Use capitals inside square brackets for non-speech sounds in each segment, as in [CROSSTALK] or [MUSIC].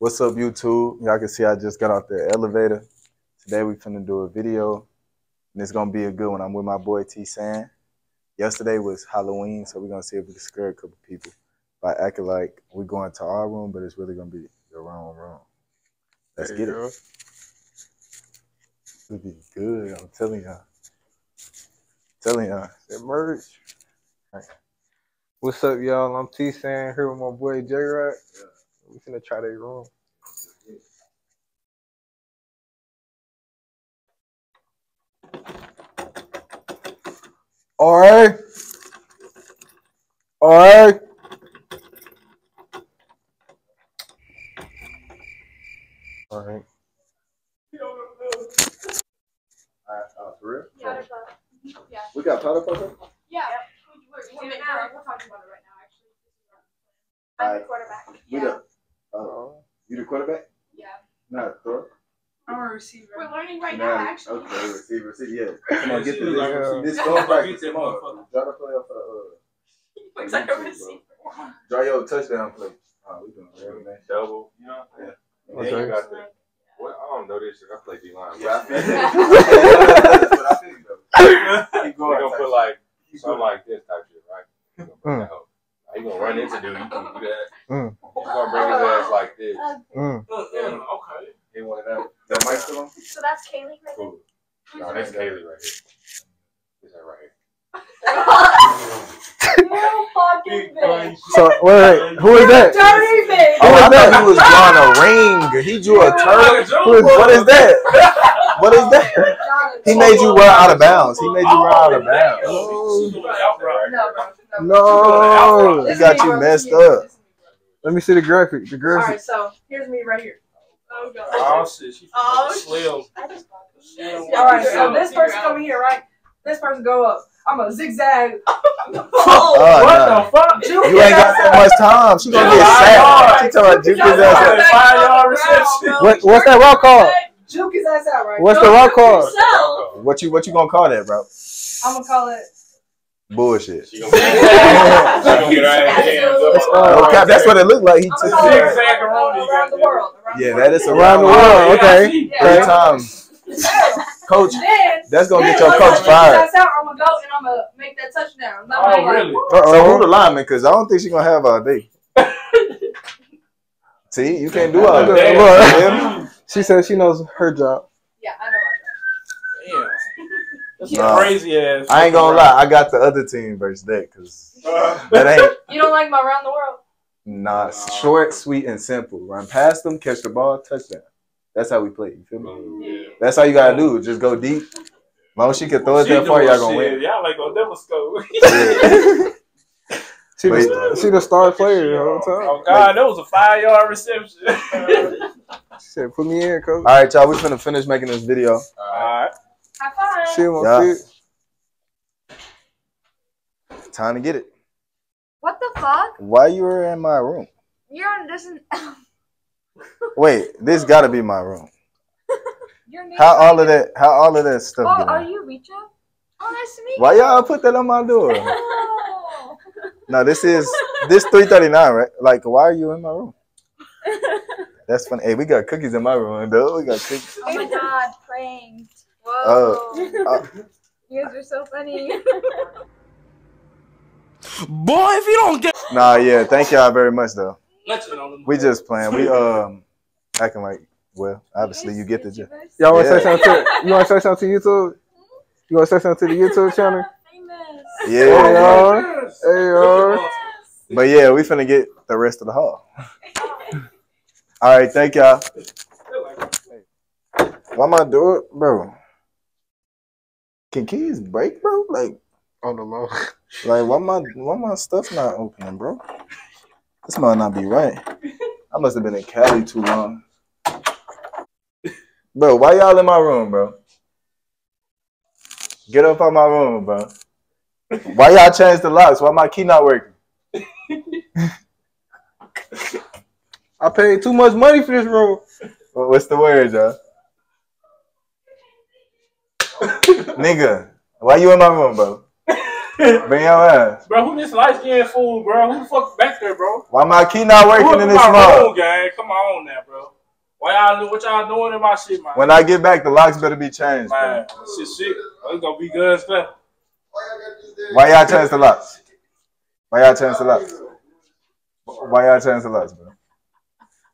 What's up, YouTube? Y'all can see I just got off the elevator. Today we finna do a video, and it's gonna be a good one. I'm with my boy T San. Yesterday was Halloween, so we're gonna see if we can scare a couple people by acting like we're going to our room, but it's really gonna be the wrong room. Let's get it. It'll be good. I'm telling y'all. telling y'all. That merch. What's up, y'all? I'm T San here with my boy J Rock. We finna try their room. All right. All right. All right. All right, uh, for real? Yeah, there's yeah. We got powder puff? Yeah. We're, we're, we're, now, we're talking about it right now, actually. I'm Alright. the quarterback. We Yeah. the, uh, you the quarterback? Yeah. Not throw. I'm a receiver. We're learning right Nah, now, actually. Okay, receiver, receiver, yeah. [LAUGHS] Come on, get Receiver this. like This, receiver. this go practice. Come on. Draw the play up for the, Looks like a receiver. uh, draw your touchdown play. Oh, we doing good, man. Double, you know? Yeah. And then you got the, what, I don't know this shit. I play D line. Yeah, [LAUGHS] [LAUGHS] I feel that. That's what I feel, though. Keep We're going. gonna type put like shit. something like this type shit, right? You gonna put that hoe. Now you gonna run into dude, you can do that. Mm. You gonna bring his ass like this. Mm. okay. Hit one of them. Your mic still on? So that's Kaylee right Cool. No, that's Kaylee right here. This that right here. there? No fucking bitch. So wait, who is that? Dirty bitch. Oh, I thought he was drawing a ring. He drew a turtle. Who is- What is that? What is that? [LAUGHS] He made you run out of bounds. He made you run out of bounds. No, bro. No. No. He got you messed up. Let me see the graphic. The graphic. right, so here's me right here. Oh, God. Oh shit, she Oh, slim. Just bought. All right, so this person coming here, right? This person go up. I'm a zigzag. [LAUGHS] Oh, oh, What nah. the fuck? Juke You ain't got that much time. She gonna get sad. She talking about juke his ass out. Five yard reception. What, what's that rock called? Juke his ass out, right? What's the rock called? What you what you gonna call that, bro? I'm gonna call it. Bullshit. She gonna get she gonna get her ass hands up. Oh, no cap, that's what it looked like. He I'm took gonna call it it. Zigzag around around the world. Around Yeah, the that is Around the world. Okay. Yeah. Three times. Coach, Then, that's gonna get your coach I juke fired. out, I'm gonna go and I'm gonna make that touchdown. Not Oh, like, really? So who the lineman? Cause I don't think she gonna have all day. [LAUGHS] See, you can't do all Look, that. look. [LAUGHS] She says she knows her job. Yeah, I know my Damn. [LAUGHS] That's Nah. crazy ass. I ain't gonna lie, I got the other team versus that, cause that ain't. You don't like my around the world? not short, sweet, and simple. Run past them, catch the ball, touchdown. That's how we play. You feel me? Oh, That's all you gotta do. Just go deep. As long she can throw it that far, y'all gonna win. Y'all like gonna never score. [LAUGHS] [LAUGHS] She Wait. the, she the star player the whole time. Oh God, that was a five yard reception. [LAUGHS] She said, "Put me in, coach." All right, y'all. We finna finish making this video. Alright. High five. She in my Yeah. Time to get it. What the fuck? Why you were in my room? You're on this. Is- Wait, this gotta be my room. [LAUGHS] How all of that? How all of that stuff Oh, are you Richa? Oh, nice to meet Why you. y'all put that on my door? Oh. [LAUGHS] No, this is this three thirty nine, right? Like, why are you in my room? [LAUGHS] That's funny. Hey, we got cookies in my room, though. We got cookies. Oh my god, pranked. Whoa. Oh. Uh, you guys are so funny. Boy, if you don't get nah, yeah. Thank y'all very much, though. Legend on. We just playing. We [LAUGHS] um acting like well, obviously you get the gist. Y'all want to Yeah. say something? To, [LAUGHS] you want to say something to YouTube? You want to say something to the YouTube channel? Famous. Hey, Yeah. y'all. Hey, y'all. But yeah, we finna get the rest of the haul. [LAUGHS] All right, thank y'all. Why my door, bro? Can keys break, bro? Like, On the low. like why my why my stuff not opening, bro? This might not be right. I must have been in Cali too long. Bro, why y'all in my room, bro? Get up out my room, bro. Why y'all change the locks? Why my key not working? [LAUGHS] I paid too much money for this room. What's the word, y'all? [LAUGHS] Nigga, why you in my room, bro? [LAUGHS] Bring your ass. Bro, who this light skinned fool, bro? Who the fuck back there, bro? Why my key not working in this mug? Come on now, bro. Why y'all what y'all doing in my shit, man? When I get back, the locks better be changed. Bro. shit, shit. It's gonna be good stuff. Why y'all change the locks? Why y'all change the locks? Why y'all change the locks, bro?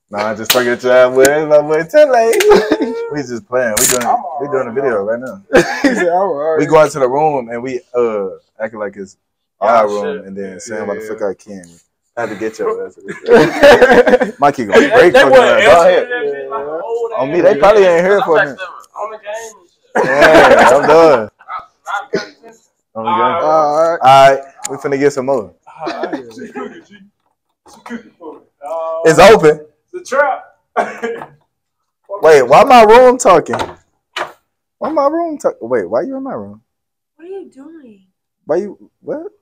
Nah, I just forget your boy. My boy Tele. [LAUGHS] we just playing. We doing we doing a video right now. [LAUGHS] he said, "I'm. We go into the room and we uh acting like it's our Oh, room shit. and then saying Yeah, what the yeah. fuck I can. I had to get your ass. [LAUGHS] My kid gonna They, break they fucking ass. Go ahead. that shit like an old On me, they probably ain't here for I'm me. on the game and. Yeah, I'm done. Not- not- I'm done. Alright. Alright. All right, we finna get some more. Alright. She cooking, G. She cooking for me. It's open. It's a trap. [LAUGHS] Wait, why my room talking? Why my room talking? Wait, why you in my room? What are you doing? Why you what?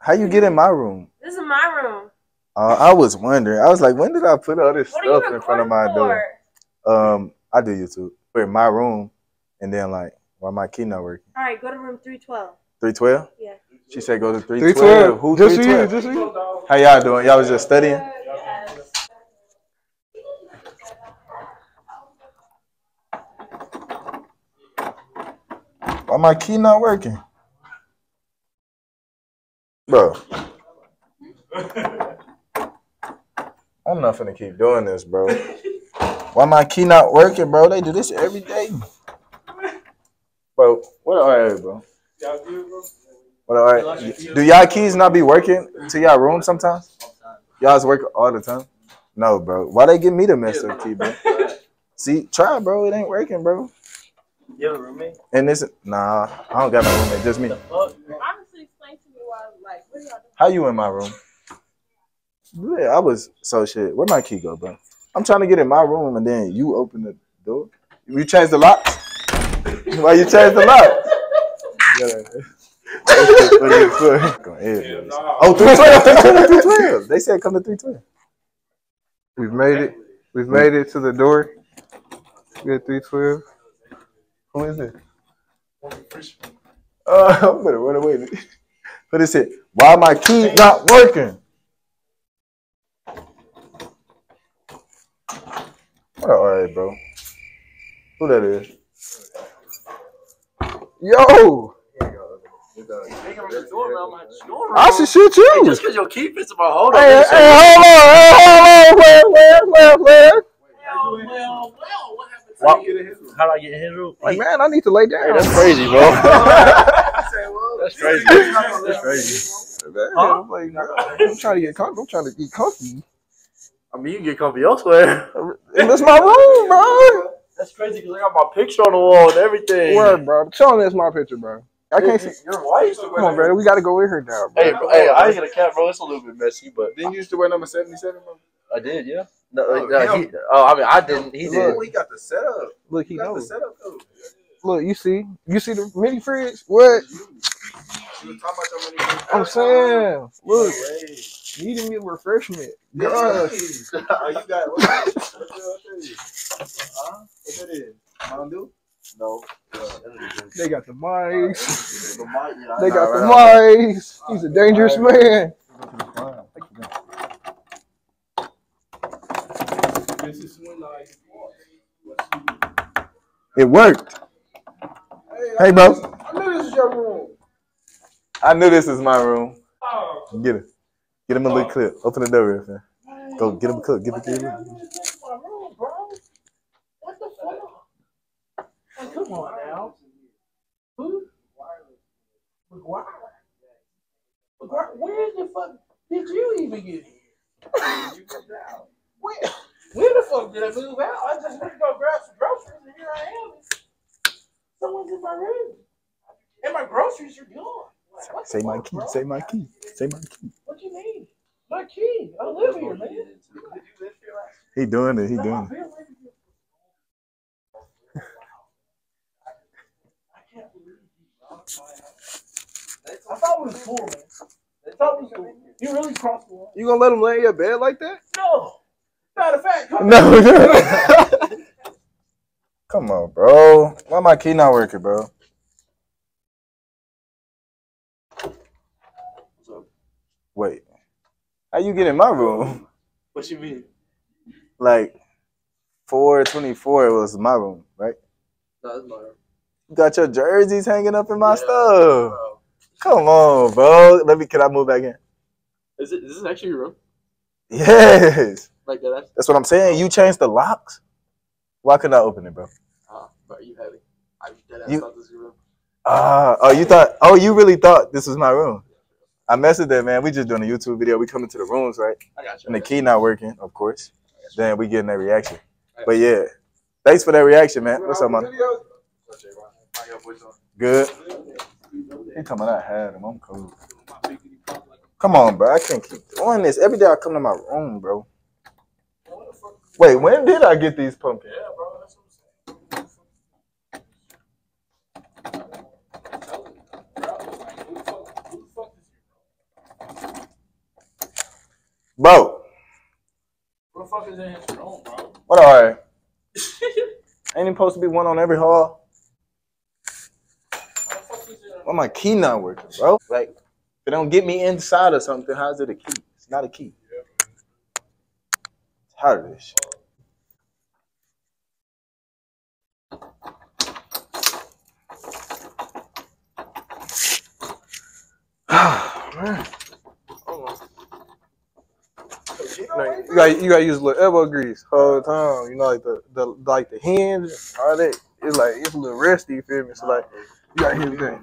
How you get in my room? This is my room. Uh, I was wondering. I was like, when did I put all this What stuff in front of recording my door? Um, I do YouTube. We're in my room, and then like, why my key not working? All right, go to room 312. Three twelve. Yeah. She said go to three Three twelve. twelve. Who Just you. Just you. How y'all doing? Y'all was just studying. Why my key not working? Bro. [LAUGHS] I'm not finna keep doing this, bro. Why my key not working, bro? They do this every day. Bro, what are they, bro? Y'all good, bro? What are they? Do y'all keys not be working to y'all room sometimes? Y'all's work all the time? No, bro. Why they give me the mess up key, bro? [LAUGHS] See, try, bro. It ain't working, bro. You have a roommate? And this, nah, I don't got no roommate, just me. Honestly, explain to me why, like, what y'all? How you in my room? Yeah, I was so shit. Where my key go, bro? I'm trying to get in my room and then you open the door. You change the lock? [LAUGHS] Why you change the lock? Go Yeah, Oh, 312, 312, 312. They said come to 312. We've made it. We've made it to the door. We at 312. Who is it? Uh, I'm gonna run away. What is it? Why my key not working? What all right, bro? Who that is? Yo! I should shoot you. Just because your key fits in my hold Hey, on. hey, hold on, hey, hold on, where, where, where, where? well, well, well, How do I get in his room? Like, man, I need to lay down. Hey, that's crazy, bro. [LAUGHS] that's crazy. That's crazy. Man, Huh? I'm, like, I'm trying to get comfy. I'm trying to get comfy. I mean, you can get comfy elsewhere. And that's my room, bro. That's crazy because I got my picture on the wall and everything. Word, bro. Show him that's my picture, bro. I can't see. Your wife? Come on, bro. We got to go with her now, bro. Hey, bro, hey, I ain't gonna cap, bro. It's a little bit messy, but Didn't you used to wear number 77, bro? I did, yeah. No, uh, Oh, no, he, oh, I mean, I didn't. He did. he got the setup. Look, he He got the setup, though. Look, you see? You see the mini fridge? What? She was talking about your money. I'm saying. Look, needing me a refreshment. Yeah. Gosh. [LAUGHS] Oh, you got what? What that Huh? What that is? Mountain Dew? No. They got the mics. The mic, yeah, They Nah, got the right mics. He's a dangerous man. This is when I. It worked. Hey, bro. I knew this was your room. I knew this is my room. Oh, Get it. Get him a little oh. clip. Open the door real fast. Go get him a clip. Give it to him. What the fuck? Hey, come on now. Who? McGuire. McGuire, where the fuck did you even get here? [LAUGHS] Where did you come down? Where, where the fuck did I move out? I just went to go grab some groceries and here I am. Someone's in my room. And my groceries are gone. Like, Say my fuck, key. bro? Say my key. Say my key. What do you mean? My key. I live here, man. He doing it. He doing it. I live here. I can't believe you. I thought we was cool, man. I thought we was cool. You really crossed the line. You gonna let him lay in your bed like that? No. Matter of fact, come No, [LAUGHS] no. Come on, bro. Why my key not working, bro? What's up? Wait, how you get in my room? What you mean? Like, four twenty four was my room, right? No, that's my room. You got your jerseys hanging up in my Yeah, stuff. bro. Come on, bro. Let me. Can I move back in? Is it? Is this actually your room? Yes. Like that? That's, That's what I'm saying. You changed the locks. Why couldn't I open it, bro? uh, bro, you heavy. I dead ass You- thought this was your room. Ah, oh, you thought? Oh, you really thought this was my room? I messed with that, man. We just doing a YouTube video. We coming to the rooms, right? I got you. And the key not working, of course. Then we getting that reaction. But yeah, thanks for that reaction, man. What's up, man? Good. He talking about I had him. I'm cool. Come on, bro. I can't keep doing this. Every day I come to my room, bro. Wait, when did I get these pumpkins? Yeah, bro. That's what I'm saying. Bro, Who the fuck is in his room, bro? what right? [LAUGHS] Ain't it supposed to be one on every hall? Why my key not working, bro? Like, if it don't get me inside or something, how's it a key? It's not a key. Man. You got you got to use a little elbow grease whole time. You know, like the, the like the hinge, all that. It's like it's a little rusty. You feel me? So like you got to hit that.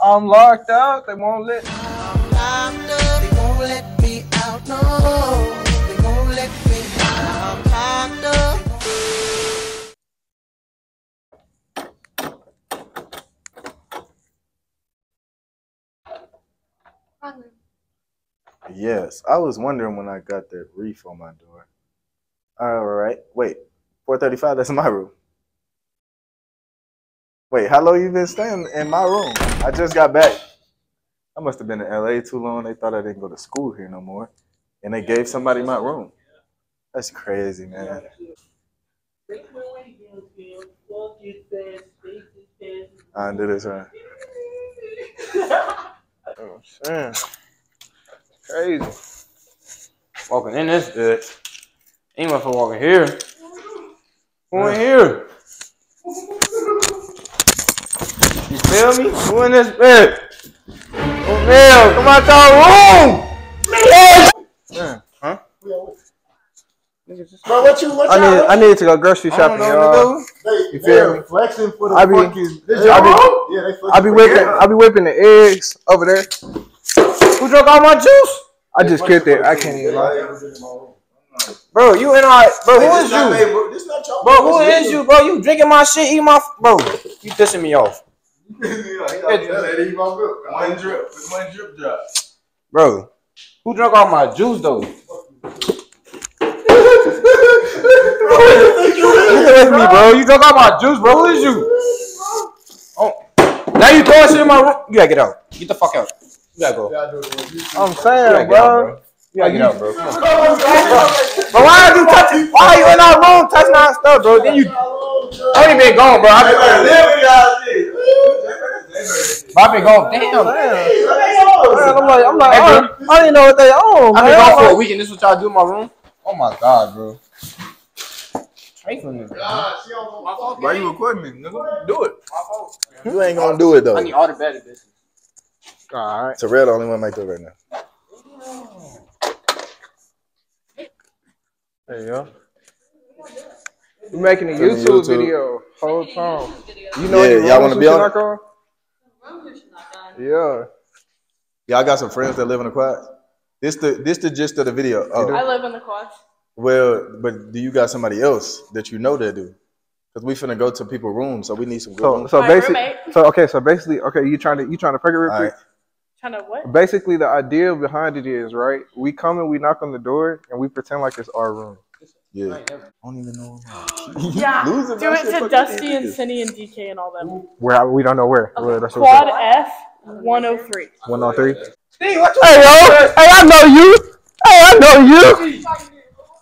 I'm locked out. They won't let. Yes, I was wondering when I got that reef on my door. All right, wait, 435, that's my room. Wait, how long you been staying in my room? I just got back. I must have been in LA too long. They thought I didn't go to school here no more. And they gave somebody my room. That's crazy, man. I do this right. [LAUGHS] Oh, man. Crazy. Walking in this bitch. Ain't motherfucker walking here. Who in here? You feel me? Who in this bitch? O'Neal, come out your room! Man. Huh? Bro, what you? What I need doing? I need to go grocery shopping, y'all. They, You they're feel me? flexing for the I be- fucking. This I your be- room? Yeah, they flexing. I be whipping the- I be whipping the eggs over there. Who drunk all my juice? I just killed it. I can't even lie. Bro, you and I, bro, who Hey, is this not you? made- bro, This not Bro, who you, bro? You drinking my shit, eating my, bro, you pissing me off. Yeah, [LAUGHS] he got that, he got milk. One drip. One drip drop. Bro, who drunk all my juice, though? Look at me, bro. You drunk all my juice, bro. Who is you? Oh, now you throwing shit in my room. You gotta get out. Get the fuck out. You gotta go. You I'm gotta saying, get out, bro. bro. You gotta get out, bro. [LAUGHS] But why are you touching? Why are you in our room touching our stuff, bro? Then you I already been gone, bro. I been, I been gone. Damn. Man, I'm like, I'm like, Hey, I. I didn't know what they own, I've been gone for a week and this is what y'all do in my room? Oh my god, bro. Trifling this, bro. Why you recording me? Nigga? Do it. You ain't gonna do it though. I need all the better business. All right. Terrell the only one make that right now. There you go. We're making a YouTube, YouTube. video whole time. You know Yeah, y'all wanna we be should on it? knock on? Yeah. Yeah, I got some friends that live in the quad. This the this the gist of the video. Oh, I live in the quad. Well, but do you got somebody else that you know that do? Because we finna go to people's rooms, so we need some good So rooms. so My basically, roommate. so okay, so basically, okay, you trying to you trying to figure it real quick. Trying to what? Basically, the idea behind it is right. We come and we knock on the door and we pretend like it's our room. Yeah. I don't even know. [GASPS] Yeah. Losing Do my it to fucking Dusty and niggas. Cindy and DK and all them. Where we don't know where. Well, that's what we Quad. F 103. One on three. Steve, oh what you Hey yo, hey I know you. Hey I know you.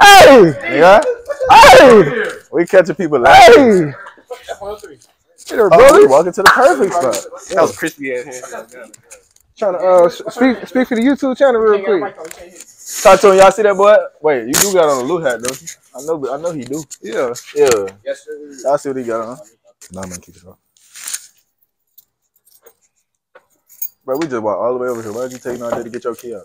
Hey, Yeah. hey, We catching people laughing. hey. Hey there, Oh, we brother. walking to the perfect spot. That was crispy ass hand. Trying to uh speak speak for the YouTube channel real quick. Cartoon, y'all see that boy? Wait, you do got on a blue hat, don't you? I know, I know he do. Yeah. Yeah. Yes, sir. Y'all see what he got on? Nah, I'm gonna keep it off. Bro, we just walked all the way over here. Why'd you take all day to get your key out?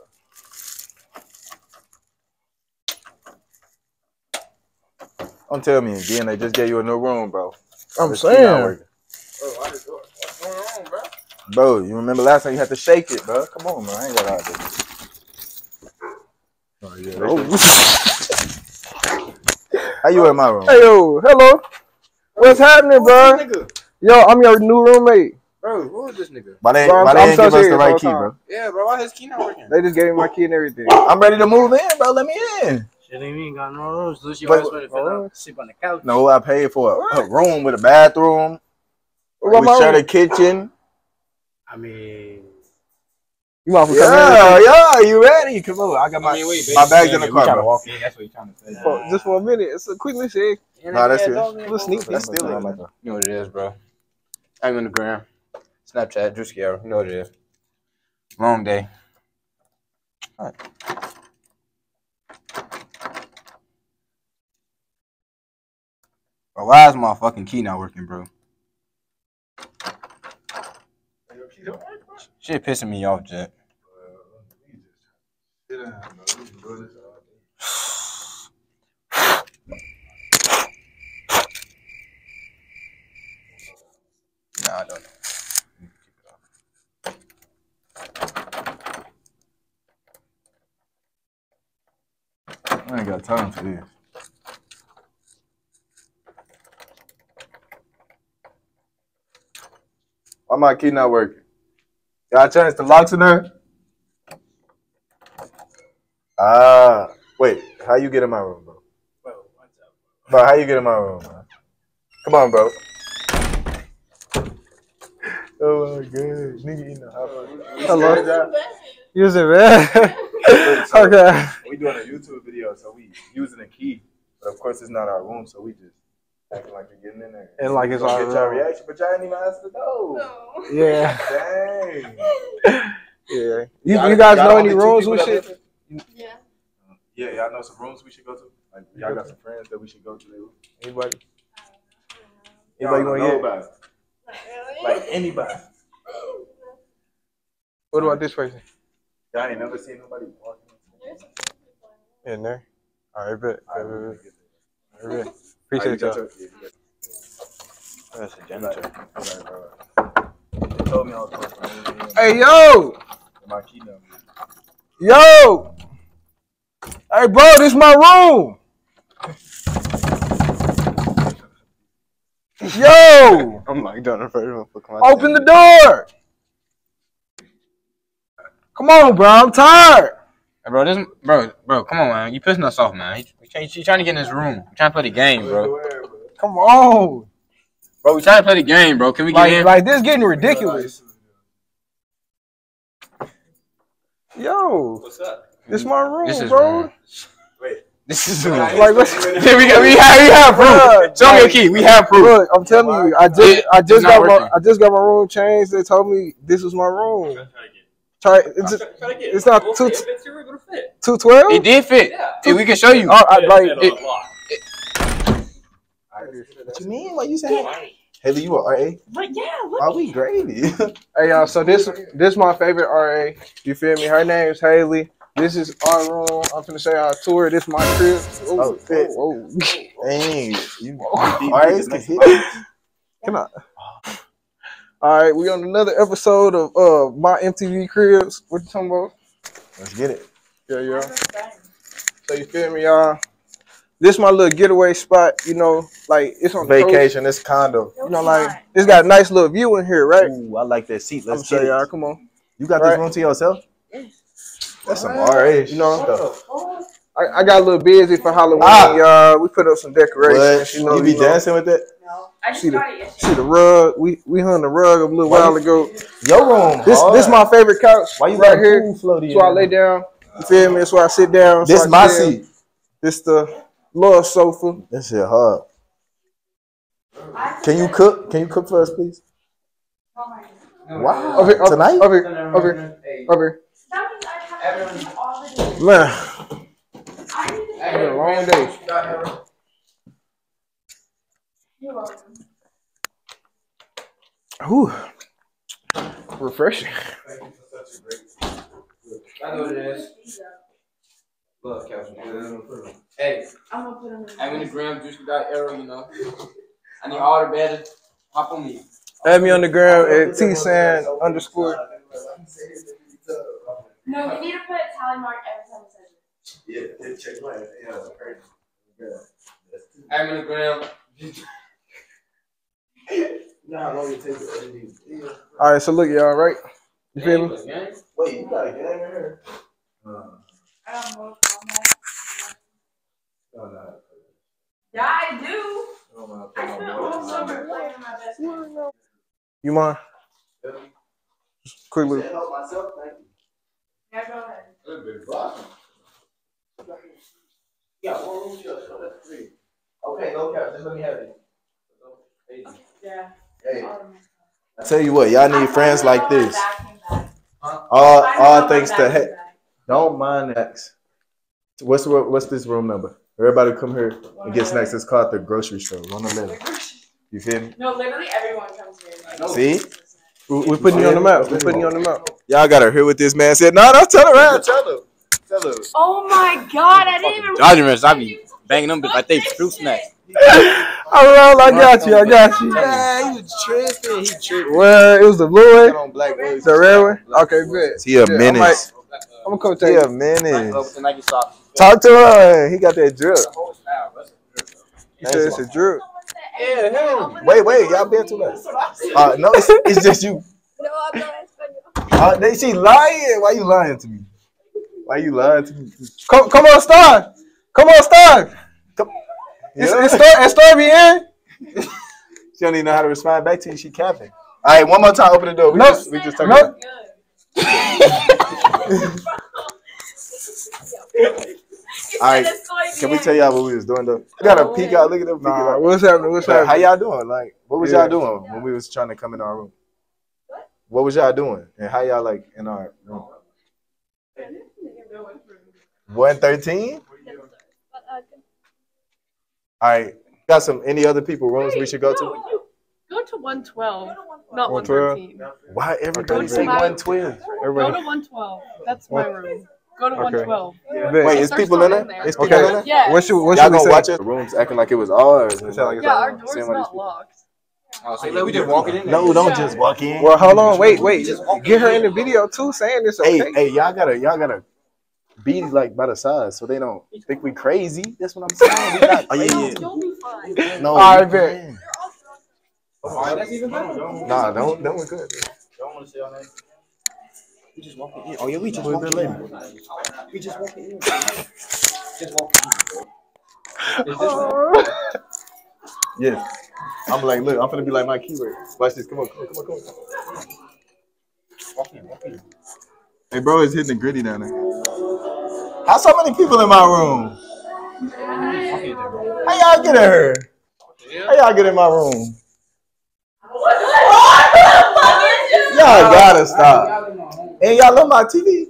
Don't tell me again. They just gave you a new room, bro. I'm This key not saying. working. Bro, what's going on, bro? Bro, you remember last time you had to shake it, bro? Come on, man. I ain't got all this. Oh, yeah. Oh. How you in my room? Hey yo, hello. What's happening, bro? Yo, I'm your new roommate. Bro, who is this nigga? Why they, Bro, I'm- they I'm ain't so give us the right key, bro? Yeah, bro, why his key not working? They just gave me my key and everything. I'm ready to move in, bro. Let me in. Shit ain't got no rules. Lucy But- always wanted to uh, sleep on the couch. No, I paid for a, a room with a bathroom. What we my share the kitchen. I mean, You might as well come Yeah, in. yeah, you ready? Come on, I got my I mean, wait, my bags in the we car, tryna bro. walk in. That's what you're trying to say. For, just for a minute. It's a quickly said. Nah, that's it. Little sneak peek. That's still it. You know what it is, bro. I'm in the gram. Snapchat, Drew Scaro. You know what it is. Long day. Alright. Bro, why is my fucking key not working, bro? Shit pissing me off, Jet. Nah, I don't know. I ain't got time for this. My key not working? Y'all changed the locks in there? Ah, wait. How you get in my room, bro? Bro, how you get in my room, man? Come on, bro. [LAUGHS] Oh my god, nigga eating a hot dog. Hello. Use it, man. okay. We doing a YouTube video, so we using a key, but of course it's not our room, so we just acting like you're getting in there. And like it's Gonna get y'all reaction, but y'all ain't even asked the door. Yeah. Dang. [LAUGHS] Yeah. You, Y'all- you guys y'all know only any rooms we should? Yeah. Yeah, y'all know some rooms we should go to. Like y'all got some friends that we should go to. Anybody? Y'all Anybody don't gonna know about it. Like anybody. What about this person? Y'all ain't never seen nobody walking. In there. All right, bet. All bet, right, bet, bet. we All right. All Appreciate right, you got y'all. your- yeah, you That's a got- janitor. all right, all right. They told me I was supposed to. Hey, yo! My key number. Yo! Hey, bro, this is my room. Yo! [LAUGHS] I'm like, don't know Open the door. Come on, bro. I'm tired. Hey, bro, this, bro, bro, come on, man. You pissing us off, man. He, he, he trying to get in this room. We trying to play the game, bro. Come on. Bro, we trying to play the game, bro. Can we get Like, in? like this getting ridiculous. Yo, What's up? this my room, This is bro. wrong. Wait. This is Like, what's, Yeah, [LAUGHS] we got, we have, we have proof. Show me your key. We have proof. Look, I'm telling you, I just, I just not got my. I just got my room changed. They told me this was my room. Try, it's, just- it's not two, two twelve. It did fit. If we can show you. Oh, I, like, it, What you mean? What you saying? Haley, you are RA? But yeah, look. Why we gravy? [LAUGHS] hey y'all, so this, this my favorite RA. You feel me? Her name is Haley. This is our room. I'm finna show y'all a tour. This my crib. Ooh, Oh, shit. oh, oh. Dang. You [LAUGHS] All RAs can hit. Come on. All right, we on another episode of uh my MTV cribs. What you talking about? Let's get it. Yeah, yeah. So you feel me, y'all? This my little getaway spot. You know, like it's on the coast. Vacation, this condo. You know, like it's got a nice little view in here, right? Ooh, I like that seat. Let's show get y'all. Come on. You got Right. this room to yourself? Yes. That's some RA You know, stuff. I, I got a little busy for Halloween, Ah. y'all. We put up some decorations. What? You know, You be you know. dancing with that? I See just the, it see the rug. We we hung the rug a little while ago. Your room. This hard. this my favorite couch Why you right got here. pool floaty? I lay down. You feel me? That's why I sit down. This so my chill. seat. This the little sofa. This shit hard. Can you cook? Can you cook for us, please? Wow. Over over, Tonight? over, here, over, over. here. That means I have to do all the dishes. Man, I need to it's been a long day. You're welcome. Whew. Refreshing. I know what it is. Look, Captain. Hey, I'm gonna put them in. I'm in the gram, juice without arrow, you know. I need all the better. Hop on me. Add me on the gram at tsan underscore. No, we need to put a tally mark every time we say it. I'm in the gram. All right, so look, y'all, right? You feel me? Wait, you got a game in here? Uh, I don't know what's wrong Yeah, I do. I spent all summer playing my best friend. You mind? Just quickly. Yeah, go ahead. Okay, no cap. Just let me have it. Yeah. Hey, all of them. I tell you what, y'all need finally friends like this. vacuum. All, I finally know all my thanks to vacuum. Don't mind X. What's the, what's this room number? Everybody come here and get snacks. It's called the grocery store. One eleven. You feel me? No, literally everyone comes here. See? We, we putting you on the map. We're putting you on the map. Y'all gotta hear what this man said. No, no, tell her around. Tell her. Tell. Oh my god, I didn't even. Dodger Mess, I be banging them bitch like they fruit snacks. [LAUGHS] All right, I got you. I got you. Yeah, he was tripping. He tripping. Well, it was the blue one. on black boys. The red one. Okay, bet. He a Yeah, I might- menace. I'm gonna come He take a menace. Up with the Nike socks. Talk to him. He got that drip. You said it's a drip. Yeah, Wait, wait, y'all been too much. Uh, no, it's, it's just you. [LAUGHS] No, I'm not Espanol. Uh, they, she lying. Why you lying to me? Why you lying to me? Come, come on, Star. Come on, Star. Come. It's, Yeah. it's Star. It's Star be in. [LAUGHS] She don't even know how to respond back to you. She capping. All right, one more time. Open the door. We Nope. just we just talking. Nope. [LAUGHS] All right. Can we tell y'all what we was doing though? I got a peek out. Look at them. Peek Nah, out. what's happening? What's Like, how y'all doing? Like, what was Yeah. y'all doing when we was trying to come in our room? What was y'all doing? And how y'all like in our room? One thirteen. All right. Got some any other people rooms we should go to? Go to 112, not 112? 113. Why everybody Okay. say one twelve? Go to 112. That's my room. Go to Okay. 112. Bet. Wait, is people in in there? there. Is people Okay. in there? Yeah. What should what Y'all we gonna watch it? The rooms acting like it was ours. Like Yeah, all our door's Seeing not these- locked. Oh, so let- we just walking in there. No, don't Yeah. just walk in. Well, hold on. Wait, wait. Get her in the video too, saying this. Okay. Hey, hey, y'all gotta, y'all gotta be like by the side so they don't think we crazy. That's what I'm saying. We [LAUGHS] not Oh, yeah, crazy. You'll be fine. No, All right, we bet. can. All right, oh, that's even better. Nah, don't, don't we good. Don't want to say our name. We just walking in. Oh yeah, we just We're walking in. We just walking in. Just walking in. Is this oh. [LAUGHS] Yeah. I'm like, look, I'm gonna be like my keyword. Watch this. Come on, come on, come on, come on. walking in? Walking in. Hey, bro, it's hitting the gritty down there. How so many people in my room? Walking in there, bro. How y'all get in here? How y'all get in my room? Y'all gotta stop. And y'all love my TV.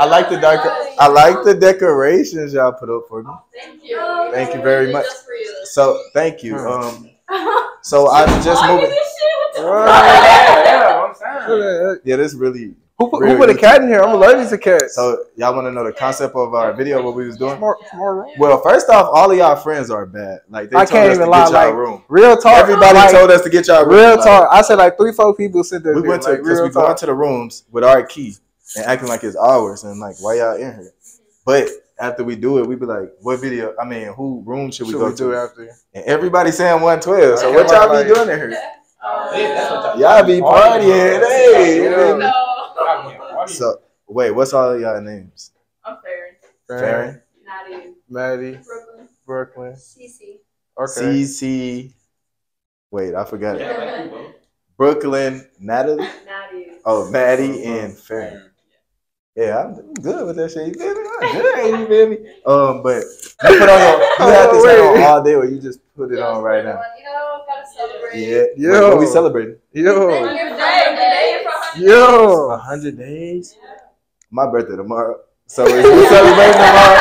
I like the dark. I like the decorations y'all put up for me. Thank you. Thank you very much. Just for you. So thank you. Um, so I'm just moving. this shit. What the Yeah, yeah, I'm saying. Yeah, this really. Who put, Real who put a cat in here? I'm allergic to cats. So y'all want to know the concept of uh, our video? What we was doing? More, more Well, first off, all of y'all friends are bad. Like they I told can't us even to lie, get y'all like, room. real talk. Everybody like, told us to get y'all room. real Like, talk. I said like three, four people said that. We went to because real we going talk. to the rooms with our key and acting like it's ours and like why y'all in here. But after we do it, we be like, what video? I mean, who room should we Should go we do to? after? And everybody saying one twelve. So what y'all like- be doing in here? [LAUGHS] Yeah, Y'all be partying, hey. Yeah. No. y'all- So wait, what's all of y'all names? I'm fair. Farron, Not even. Maddie, Brooklyn. Brooklyn. CC. Okay. CC. Wait, I forgot it. Not Brooklyn, Natalie. even. Oh, Maddie and Farron. Yeah, I'm good with that shit. You feel me? I'm good. You feel me? Um, but you put on your, you have this hat on all day, or you just put it on right now. You know, gotta Yeah. Yo. What we celebrating? Yo. A Yo. hundred days. My birthday tomorrow. So if we [LAUGHS] celebrating tomorrow,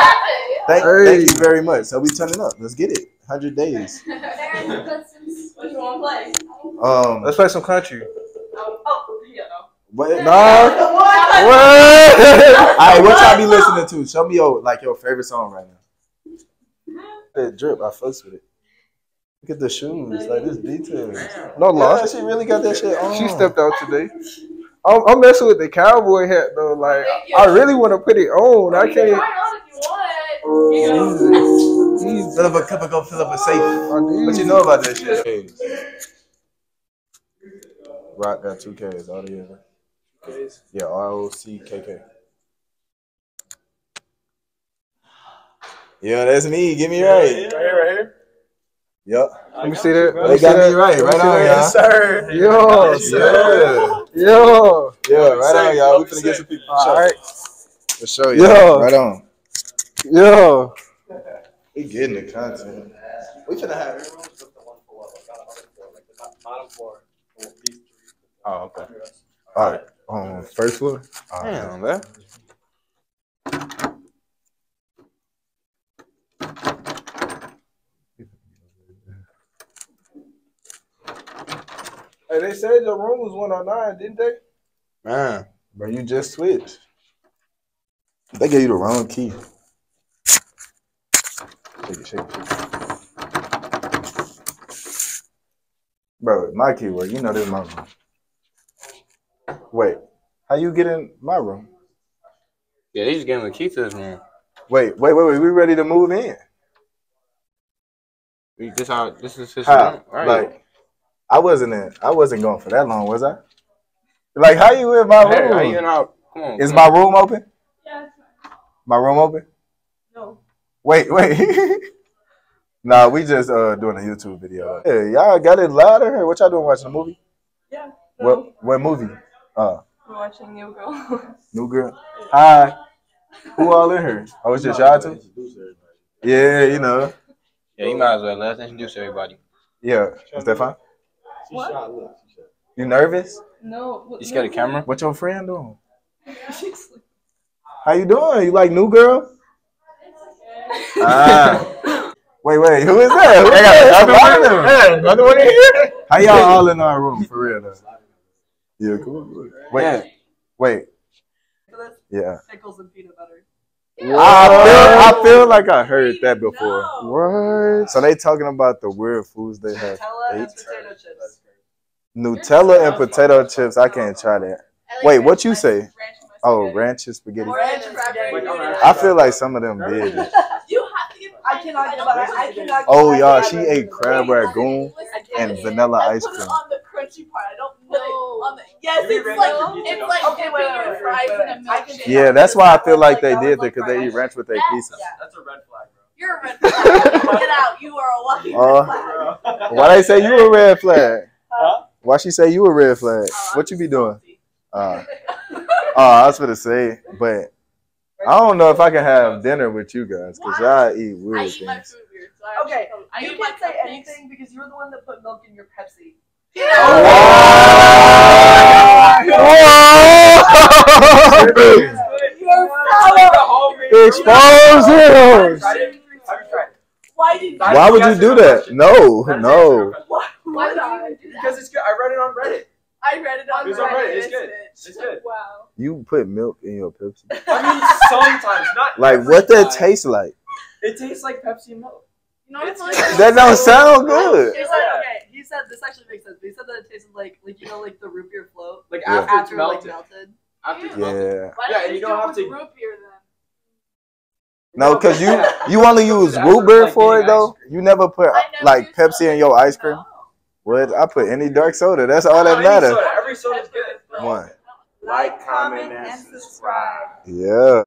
thank, thank you very much. So we turning up. Let's get it. Hundred days. [LAUGHS] What you want to play? Um. Let's play some country. Oh, yeah, no. What? [LAUGHS] No. What? All right. What y'all be listening to? Show me your like your favorite song right now. That drip. I fucks with it. Look at the shoes. Like this details. No Yeah, loss. she really got that shit on. She stepped out today. I'm, I'm messing with the cowboy hat though. Like I really want to put it on. I can't. Jesus. Fill up a cup and go fill up a safe. What you know about that shit? Rock got two K's all together. Yeah, R O C K K. Yeah, that's me. Get me right. Right here, right here. Yep. Let me see that. Let They got that. me right. Let Right see on, y'all. Yes, sir. Yo. Yes, sir. Yo. Yeah, right on, y'all. We finna get some people. All right. For sure, yeah. Yo. Right on. Yo. We getting the content. We finna have. Everyone's book the one for like the bottom floor. Oh, okay. All right. Um, first floor. All right. Damn, man. Hey, they said your room was 109, didn't they? Man, bro, you just switched. They gave you the wrong key. Shake it, shake it. Bro, my key work. You know this is my room. Wait, how you get in my room? Yeah, they just gave me the key to this room. Wait, wait, wait, wait. We ready to move in? We, this how this is his How? room, right? Like, I wasn't in. I wasn't going for that long, was I? Like, how you in my Hey, room? how you in our? Come on. Is come my on. room open? Yeah. My room open? No. Wait, wait. [LAUGHS] nah, we just uh doing a YouTube video. Hey, y'all got it louder? What y'all doing watching a movie? Yeah. What what movie? Uh We're watching New Girl. [LAUGHS] New Girl. Hi. Who all in here? Oh, it's just y'all two? Yeah, you know. Yeah, you might as well. Let's introduce everybody. Yeah. Is that fine? what? You nervous? No. You scared of camera? What your friend doing? [LAUGHS] How you doing? You like New Girl? Ah. Wait, wait. Who is that? Who is that? I'm Another one in here? How y'all all in our room for real though? Yeah, cool. cool. Wait, Yeah. wait. Yeah. Pickles and peanut butter. I feel, I feel like I heard that before. What? So they talking about the weird foods they have. Nutella and potato chips. Nutella and potato chips. I can't try that. Wait, what you say? Oh, ranch and spaghetti. Ranch. I feel like some of them [LAUGHS] did. You have to get. I cannot get I, I cannot Oh, get y'all, she ate crab rangoon and vanilla I ice put it cream. On the crunchy part. I don't put it No. Yes, it's like it's like Okay, wait, dipping wait, your wait, fries wait, in a wait. I can- milkshake. Yeah, that's why I feel like they did that because they eat ranch with their pizza. That's a red flag. You're a red flag. [LAUGHS] Get out. You are a walking Uh, red flag. Why they say you a red flag? Why she say you a red flag? What you be doing? Uh, oh, [LAUGHS] I was gonna say, but I don't know if I can have dinner with you guys because y'all eat I weird eat my things. food weird. So I Okay, I you can't say cupcakes. anything because you're the one that put milk in your Pepsi. You're. Expose him. Why did you? Why would you do that? No, no. Why, why would you do that? Because it's good. I read it on Reddit. I read it on It's on Reddit. It's good. It's good. Wow. You put milk in your Pepsi. I mean, sometimes not. Like every what that time. tastes like? It tastes like Pepsi milk. You know it's It's- like? That don't sound good. He said, okay, he said this actually makes sense. He said that it tasted like, like you know, like the root beer float. Like Yeah. after, it's after like melted. melted. After it's Yeah. melted. Why Yeah, don't and you don't have to- root beer then? No, cause you you only use root beer for it though. You never put never like use Pepsi in your ice cream. What? I put any dark soda. That's all that Any matters. soda, Every soda's good. One. Like, comment, and subscribe. Yeah.